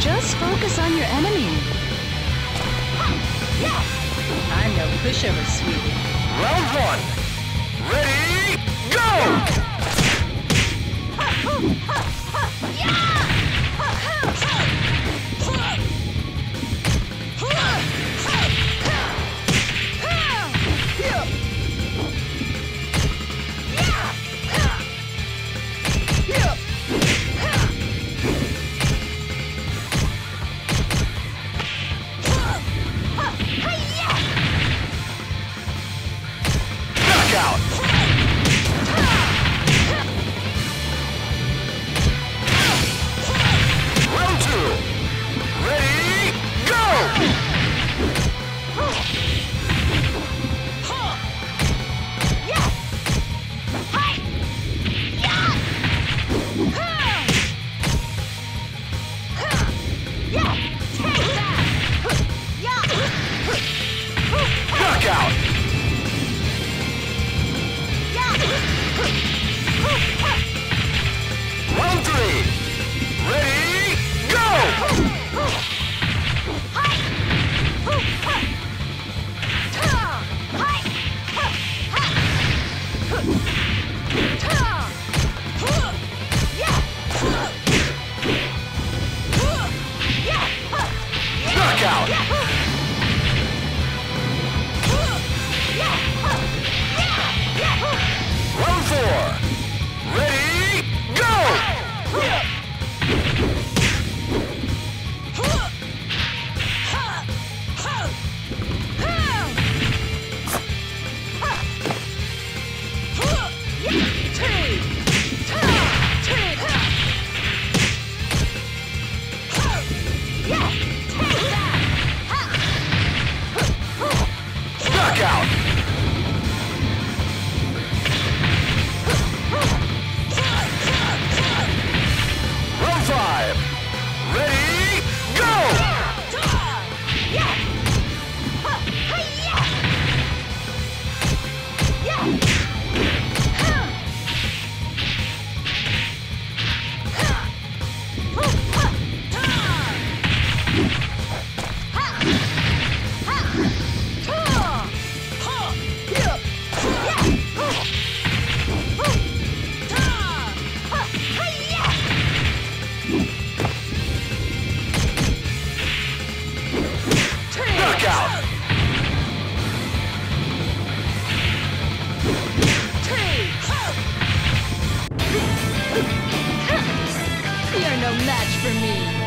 Just focus on your enemy. I'm no pushover, sweetie. Knockout! Round two. Ready, go! Knockout! For me.